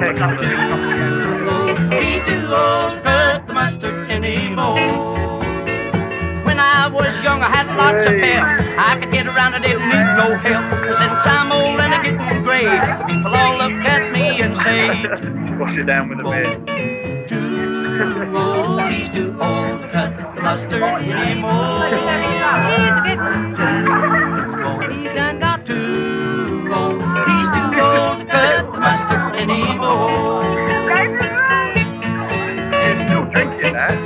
He's too old to cut the mustard anymore. When I was young, I had lots of pep. I could get around, I didn't need no help. But since I'm old and I'm getting gray, people all look at me and say, Wash it down with a bit. Too old, he's too old to cut the mustard anymore. He's getting too. Anymore. You're drinking that.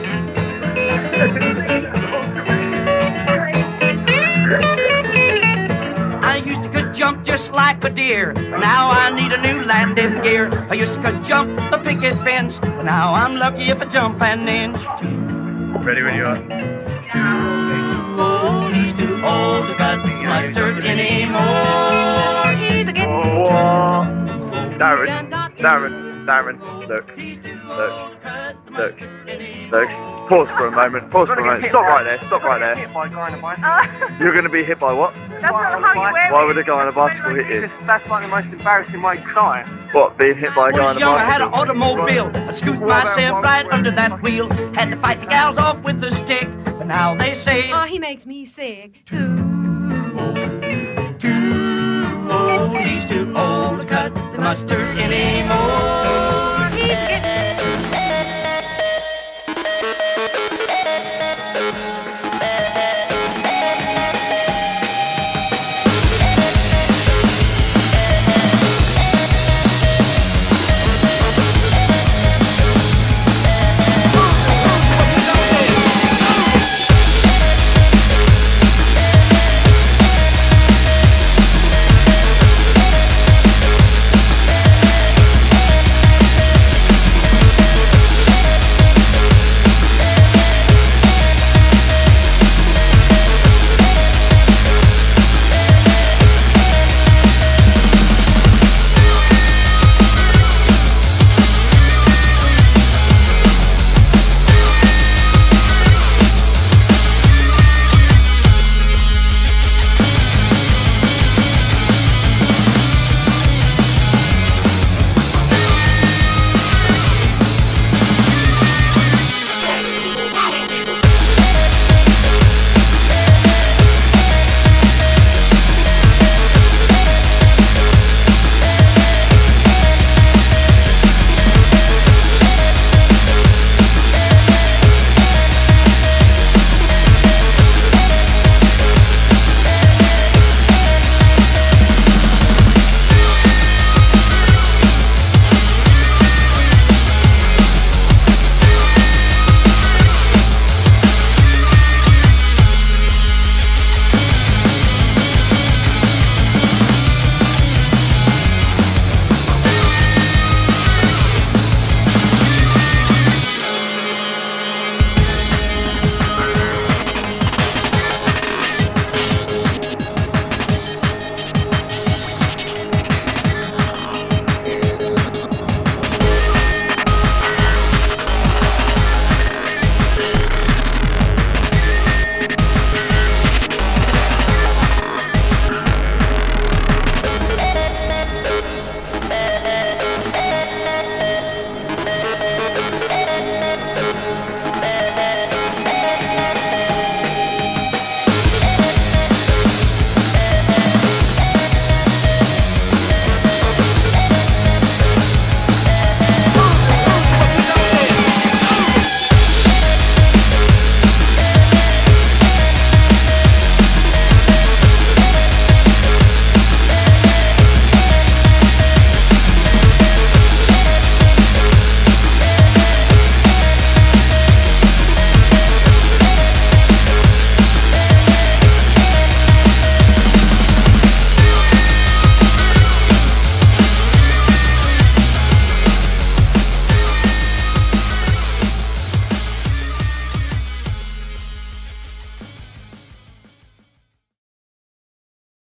I used to could jump just like a deer, but now I need a new landing gear. I used to could jump a picket fence, but now I'm lucky if I jump an inch. Ready when you are. Too old, he's too old to cut mustard anymore. Darren, Darren, Darren, look, Look, old to cut the look, look. Pause for a moment. Pause for a moment. Stop right there. Stop right there. Hit by a guy on a bicycle. You're going to be hit by what? that's not how you wear Why would a guy on a bicycle hit you? That's like the most embarrassing way to die. What? Being hit by a When guy I on was a young, I had an automobile. I'd scoot myself right under that wheel. Had to fight the gals off with the stick. But now they say, Oh, he makes me sick. Too. old, too old, he's too old to cut the mustard. He's a